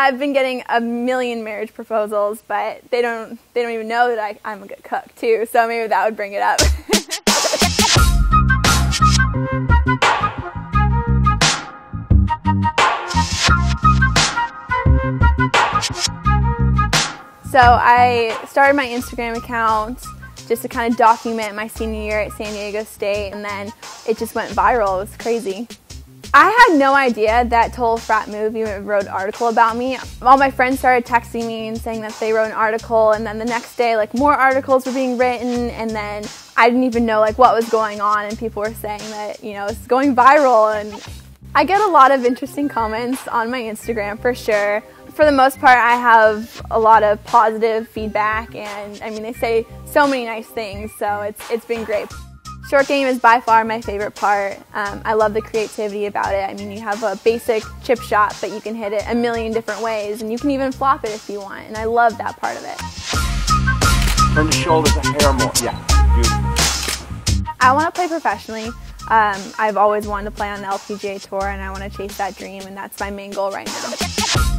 I've been getting a million marriage proposals, but they don't they don't even know that I, I'm a good cook too. So maybe that would bring it up. so I started my Instagram account just to kind of document my senior year at San Diego State, and then it just went viral. It was crazy. I had no idea that Total Frat Move even wrote an article about me. All my friends started texting me and saying that they wrote an article, and then the next day, like more articles were being written, and then I didn't even know like what was going on, and people were saying that you know it's going viral, and I get a lot of interesting comments on my Instagram for sure. For the most part, I have a lot of positive feedback, and I mean they say so many nice things, so it's it's been great. Short game is by far my favorite part. Um, I love the creativity about it. I mean, you have a basic chip shot, but you can hit it a million different ways, and you can even flop it if you want, and I love that part of it. Turn the shoulders a hair more. Yeah, beautiful. I want to play professionally. Um, I've always wanted to play on the LPGA Tour, and I want to chase that dream, and that's my main goal right now.